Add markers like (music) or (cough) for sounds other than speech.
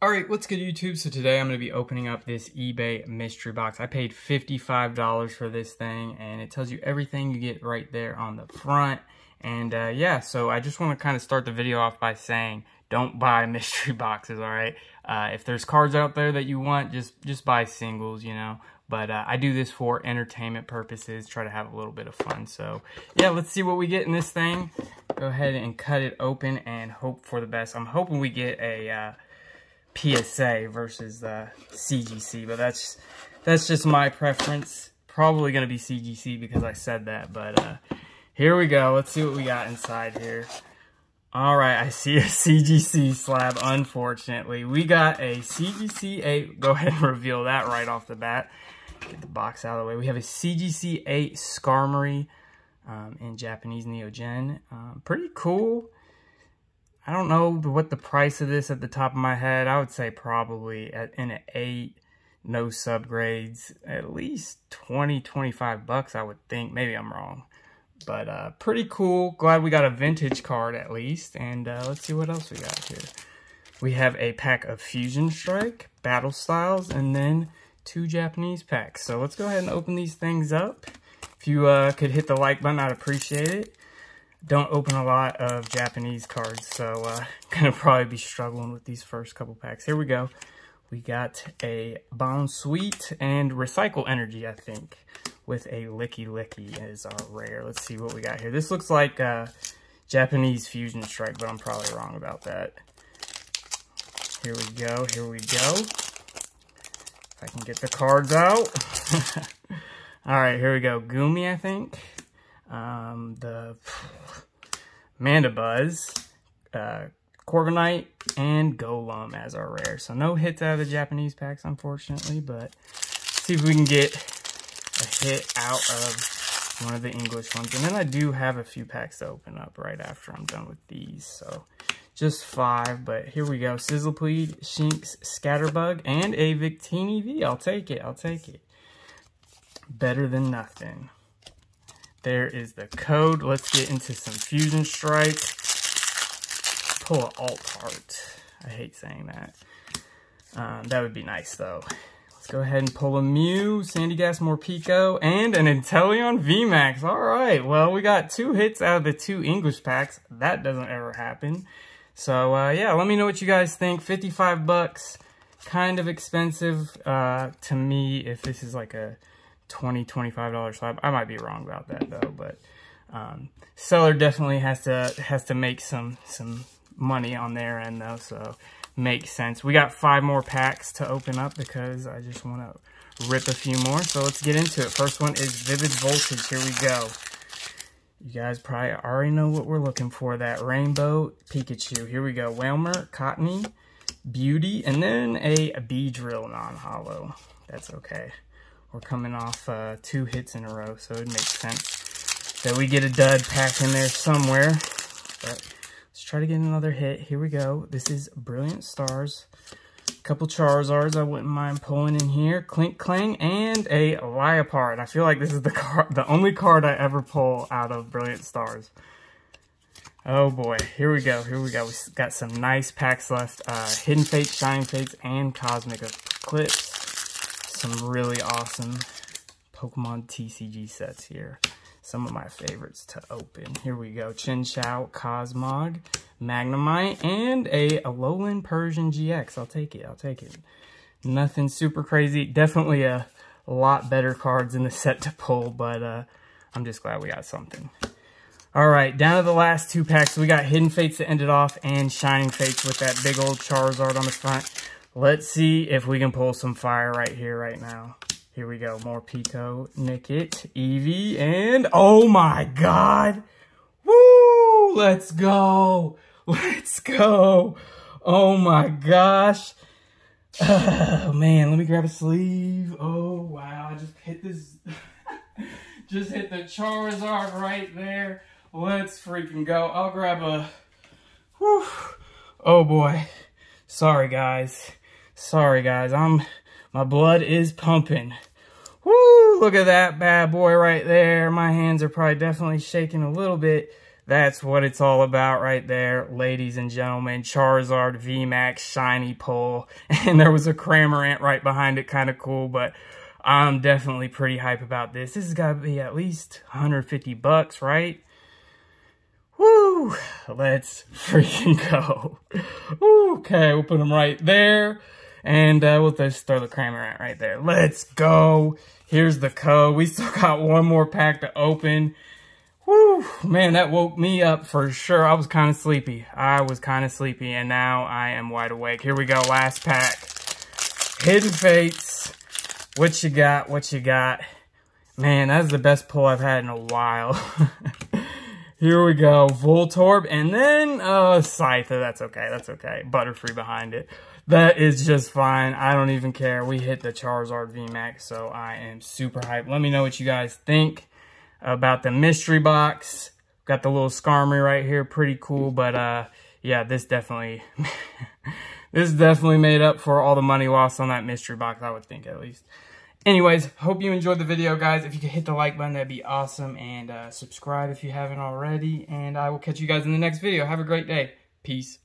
Alright, what's good YouTube? So today I'm going to be opening up this eBay mystery box. I paid $55 for this thing and it tells you everything you get right there on the front. And uh, yeah, so I just want to kind of start the video off by saying don't (laughs) buy mystery boxes, alright? Uh, if there's cards out there that you want, just, just buy singles, you know? But uh, I do this for entertainment purposes, try to have a little bit of fun. So yeah, let's see what we get in this thing. Go ahead and cut it open and hope for the best. I'm hoping we get a uh, PSA versus the CGC, but that's that's just my preference. Probably going to be CGC because I said that, but uh, here we go. Let's see what we got inside here. All right, I see a CGC slab, unfortunately. We got a CGC 8. Go ahead and reveal that right off the bat. Get the box out of the way. We have a CGC 8 Skarmory um, in Japanese Neogen. Um, pretty cool. I don't know what the price of this at the top of my head. I would say probably at, in an 8, no subgrades, at least 20, 25 bucks, I would think. Maybe I'm wrong. But uh, pretty cool. Glad we got a vintage card at least. And uh, let's see what else we got here. We have a pack of Fusion Strike, Battle Styles, and then two Japanese packs. So let's go ahead and open these things up. If you uh, could hit the like button, I'd appreciate it don't open a lot of Japanese cards, so uh, (laughs) gonna probably be struggling with these first couple packs. Here we go. We got a Bounsweet and Recycle Energy, I think, with a Lickilicky as our rare. Let's see what we got here. This looks like uh, Japanese Fusion Strike, but I'm probably wrong about that. Here we go, here we go. If I can get the cards out. (laughs) All right, here we go. Gumi, I think um, the Mandibuzz, uh, Corviknight, and Golem as our rare. So no hits out of the Japanese packs, unfortunately, but see if we can get a hit out of one of the English ones. And then I do have a few packs to open up right after I'm done with these. So just five, but here we go. Sizzlipede, Shinx, Scatterbug, and a Victini V. I'll take it. I'll take it. Better than nothing. There is the code. Let's get into some Fusion Strike. Pull an alt. I hate saying that. Um, that would be nice, though. Let's go ahead and pull a Mew, Sandy Sandygast Morpeko, and an Inteleon VMAX. All right, well, we got two hits out of the two English packs. That doesn't ever happen. So, uh, yeah, let me know what you guys think. 55 bucks, kind of expensive uh, to me if this is like a 20 $25 slab. I might be wrong about that though, but um, seller definitely has to has to make some some money on their end though, so makes sense. We got five more packs to open up because I just want to rip a few more. So let's get into it. First one is Vivid Voltage. Here we go. You guys probably already know what we're looking for. That Rainbow Pikachu. Here we go. Wailmer, Cottonee, Beauty, and then a Beedrill non-holo. That's okay. We're coming off uh, two hits in a row, so it makes sense that we get a dud pack in there somewhere. But let's try to get another hit. Here we go. This is Brilliant Stars. A couple Charizards I wouldn't mind pulling in here. Klink Klang and a Liepard. I feel like this is the card, the only card I ever pull out of Brilliant Stars. Oh boy, here we go, here we go. We got some nice packs left. Uh, Hidden Fates, Shining Fates, and Cosmic Eclipse some really awesome Pokemon TCG sets here. Some of my favorites to open. Here we go. Chinchou, Cosmog, Magnemite, and a Alolan Persian GX. I'll take it. I'll take it. Nothing super crazy. Definitely a lot better cards in the (laughs) set to pull, but uh, I'm just glad we got something. All right, down to the last two packs. We got Hidden Fates to end it off and Shining Fates with that big old Charizard on the front. Let's see if we can pull some fire right here, right now. Here we go. Morpeko, Nickit, Eevee, and oh my god. Woo! Let's go. (laughs) Let's go. Oh my gosh. Oh man, let me grab a sleeve. Oh wow, I just hit this. (laughs) just hit the Charizard right there. Let's freaking go. I'll grab a. Whew. Oh boy. Sorry guys. Sorry, guys. I'm my blood is pumping. Woo! Look at that bad boy right there. My hands are probably definitely shaking a little bit. That's what it's all about right there, ladies and gentlemen. Charizard VMAX Shiny Pull. (laughs) And there was a Cramorant right behind it, kind of cool, but I'm definitely pretty hype about this. This has got to be at least 150 bucks, right? Woo! Let's (laughs) freaking go. okay, we'll put them right there. And uh, we'll just throw the Cramorant right there. Let's go. Here's the code. We still got one more pack to open. Woo, man, that woke me up for sure. I was kind of sleepy. I was kind of sleepy, and now I am wide awake. Here we go, last pack. Hidden Fates. What you got? What you got? Man, that's the best pull I've had in a while. (laughs) Here we go. Voltorb, and then uh, Scyther. That's okay. That's okay. Butterfree behind it. That is just fine. I don't even care. We hit the Charizard VMAX, so I am super hyped. Let me know what you guys think about the mystery box. Got the little Skarmory right here, pretty cool. But uh, yeah, this definitely, (laughs) this definitely made up for all the money lost on that mystery box. I would think at least. Anyways, hope you enjoyed the video, guys. If you could hit the like button, that'd be awesome. And uh, subscribe if you haven't already. And I will catch you guys in the next video. Have a great day. Peace.